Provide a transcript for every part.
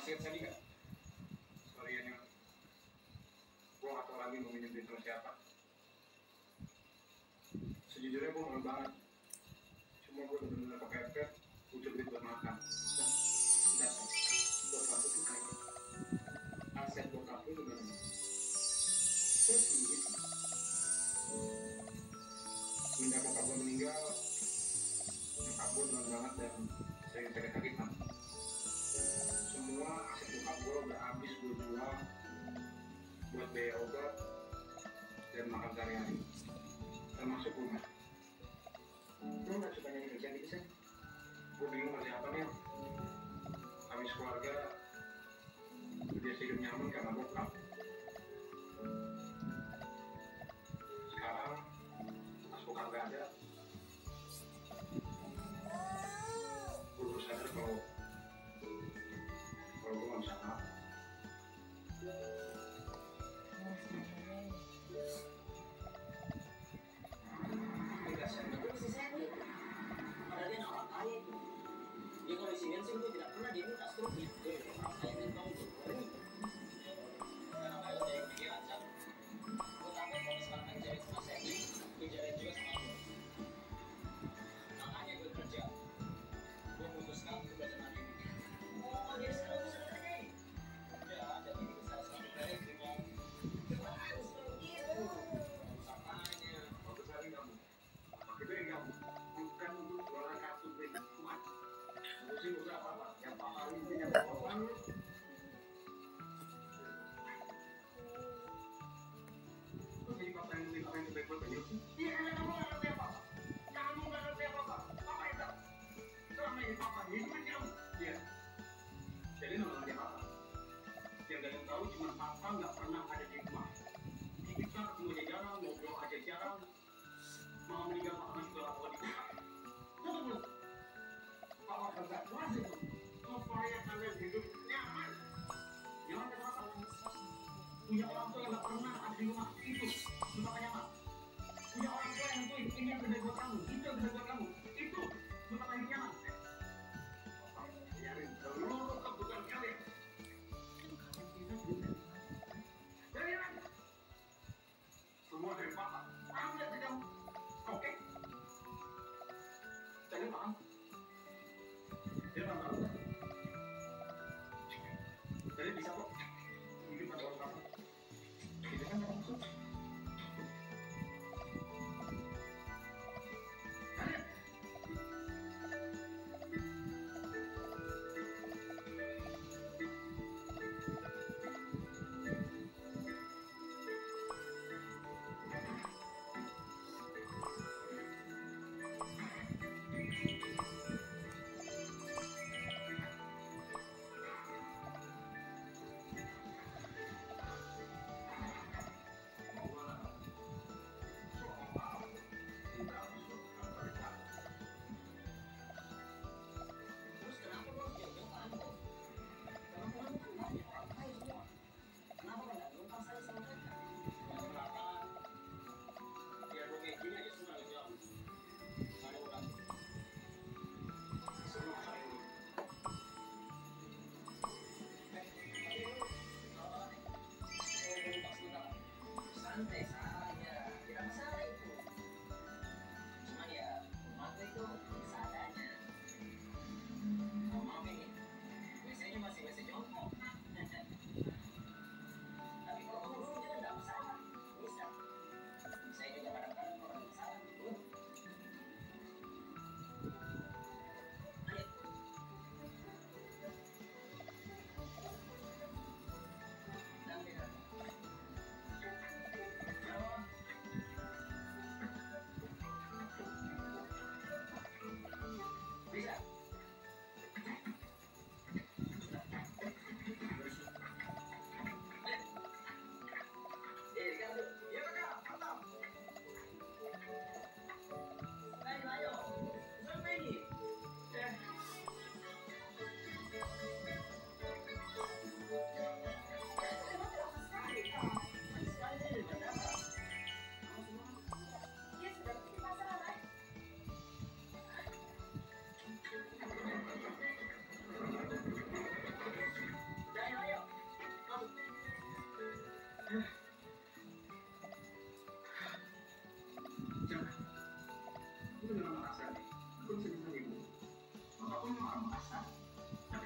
Ingat Sandy nggak? Sekalian yang gue gak tau lagi mau siapa. Sejujurnya gue banget. Cuma gue bener-bener buat makan. Dan tuh kayak aset terus meninggal, nyokap banget dan sering sakit-sakitan. Biaya obat dan makan sehari-hari. Termasuk rumah lo nggak suka nyanyi kerja gitu sih gue bingung kerja apa nih kami sekeluarga biasa hidup nyaman karena bokap Sih gue tidak pernah dia minta stroke nya. Dia udah Mau meninggal papa juga lapor Kerja itu supaya kalian hidup nyaman. Nyaman kenapa? Punya orang tua yang nggak pernah ada di rumah itu makanya nyaman. Punya orang tua yang tuh yang gede buat kamu,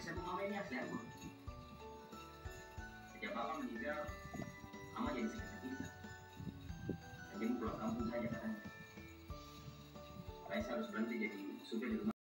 Tapi saya aku. Sejak bapak meninggal, mama jadi sakit-sakitan. Dan dia mau pulang kampung saja katanya. Saya harus berhenti jadi supir di rumah